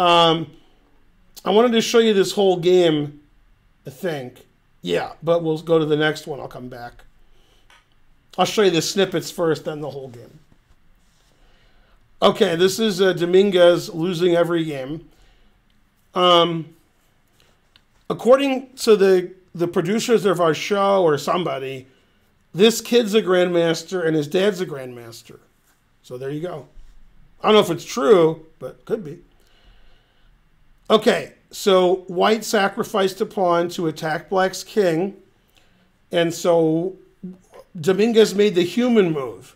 Um, I wanted to show you this whole game, I think. Yeah, but we'll go to the next one. I'll come back. I'll show you the snippets first, then the whole game. Okay, this is uh, Dominguez losing every game. Um, according to the the producers of our show or somebody, this kid's a grandmaster and his dad's a grandmaster. So there you go. I don't know if it's true, but could be. Okay, so white sacrificed a pawn to attack black's king, and so Dominguez made the human move.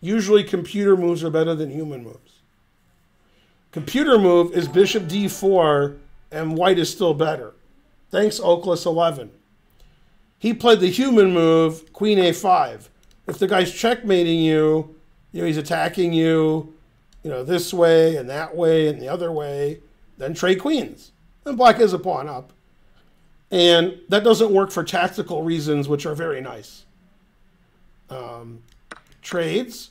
Usually, computer moves are better than human moves. Computer move is bishop d4, and white is still better. Thanks, Oculus 11. He played the human move, queen a5. If the guy's checkmating you, you know, he's attacking you, you know, this way and that way and the other way, then trade queens. And black is a pawn up. And that doesn't work for tactical reasons, which are very nice. Um, trades.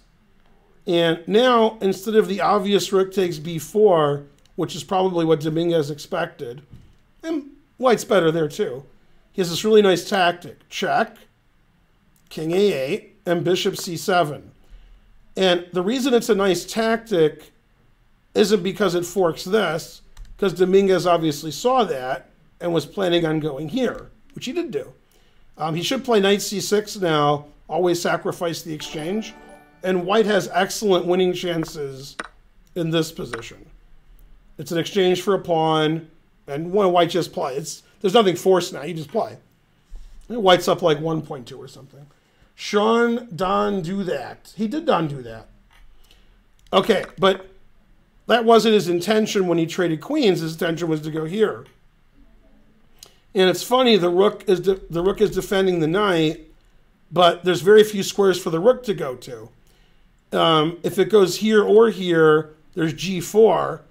And now, instead of the obvious rook takes b4, which is probably what Dominguez expected, and white's better there too, he has this really nice tactic. Check, king a8, and bishop c7. And the reason it's a nice tactic isn't because it forks this, because Dominguez obviously saw that and was planning on going here, which he did do. Um, he should play knight c6 now, always sacrifice the exchange. And white has excellent winning chances in this position. It's an exchange for a pawn, and when white just play, it's there's nothing forced now. You just play. White's up like 1.2 or something. Sean Don do that. He did Don do that. Okay, but that wasn't his intention when he traded queens. His intention was to go here. And it's funny the rook is de- the rook is defending the knight, but there's very few squares for the rook to go to. Um, if it goes here or here, there's g4.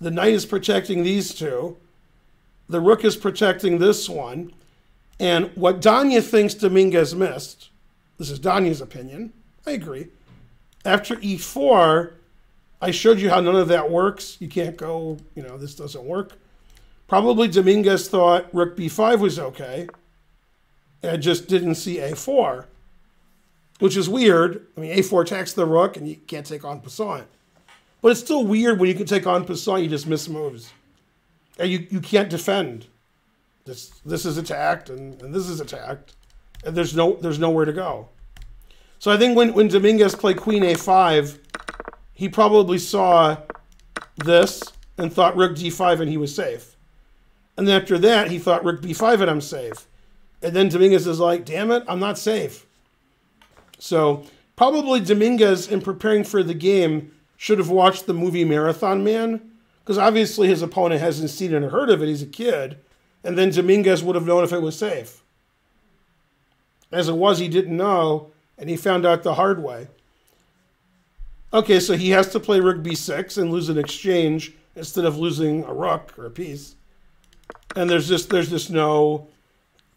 The knight is protecting these two. The rook is protecting this one. And what Danya thinks Dominguez missed this is Danya's opinion. I agree. After e4, I showed you how none of that works. You can't go, you know, this doesn't work. Probably Dominguez thought rook b5 was okay and just didn't see a4, which is weird. I mean, a4 attacks the rook and you can't take en passant. But it's still weird when you can take en passant, you just miss moves. And you, you can't defend. This, this is attacked and, and this is attacked and there's no there's nowhere to go. So I think when, when Dominguez played Queen A5, he probably saw this and thought Rook D5 and he was safe. And then after that, he thought Rook B5 and I'm safe. And then Dominguez is like, damn it, I'm not safe. So probably Dominguez, in preparing for the game, should have watched the movie Marathon Man, because obviously his opponent hasn't seen it or heard of it. He's a kid. And then Dominguez would have known if it was safe. As it was, he didn't know, and he found out the hard way. Okay, so he has to play rook b6 and lose an exchange instead of losing a rook or a piece. And there's just there's just no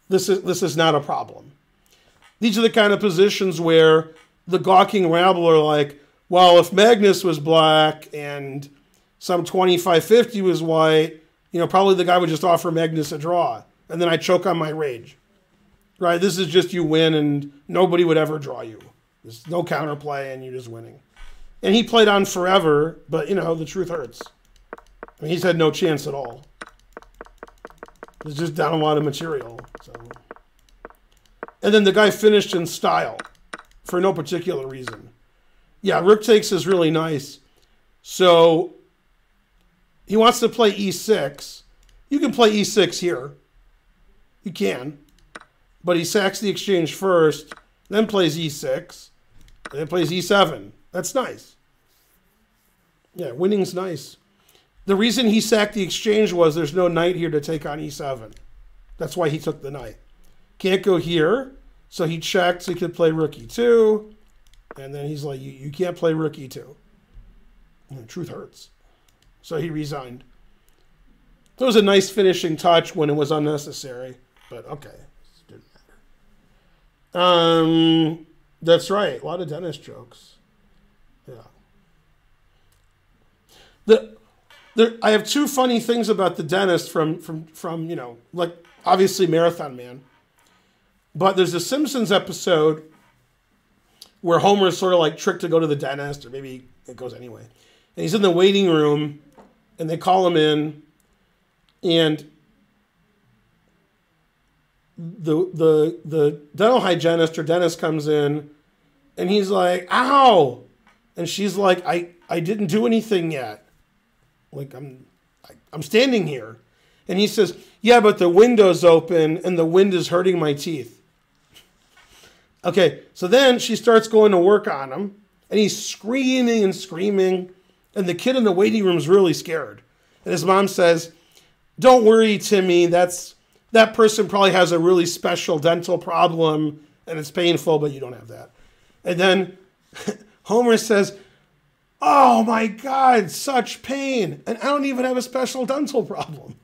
this is this is not a problem. These are the kind of positions where the gawking rabble are like, well, if Magnus was black and some 2550 was white, you know, probably the guy would just offer Magnus a draw. And then I choke on my rage right? This is just you win and nobody would ever draw you. There's no counterplay and you're just winning. And he played on forever, but you know, the truth hurts. I mean, he's had no chance at all. He's just down a lot of material. So. And then the guy finished in style for no particular reason. Yeah, rook takes is really nice. So he wants to play e6. You can play e6 here. You can but he sacks the exchange first, then plays e6, then plays e7. That's nice. Yeah, winning's nice. The reason he sacked the exchange was there's no knight here to take on e7. That's why he took the knight. Can't go here, so he checked so he could play rook e2, and then he's like, you, you can't play rook e2. You know, truth hurts. So he resigned. It was a nice finishing touch when it was unnecessary, but okay. Didn't matter. Um, that's right. A lot of dentist jokes. Yeah. The there, I have two funny things about the dentist from from from you know like obviously Marathon Man, but there's a Simpsons episode where Homer is sort of like tricked to go to the dentist, or maybe it goes anyway, and he's in the waiting room, and they call him in, and the the the dental hygienist or dentist comes in, and he's like, "Ow," and she's like, "I I didn't do anything yet." like I'm I, I'm standing here. And he says, "Yeah, but the window's open and the wind is hurting my teeth." Okay, so then she starts going to work on him, and he's screaming and screaming, and the kid in the waiting room is really scared. And his mom says, "Don't worry, Timmy. That's that person probably has a really special dental problem, and it's painful, but you don't have that." And then Homer says, Oh my God, such pain. And I don't even have a special dental problem.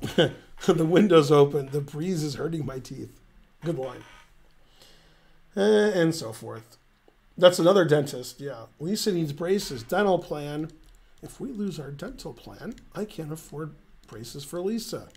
the window's open. The breeze is hurting my teeth. Good line. Eh, and so forth. That's another dentist. Yeah. Lisa needs braces. Dental plan. If we lose our dental plan, I can't afford braces for Lisa.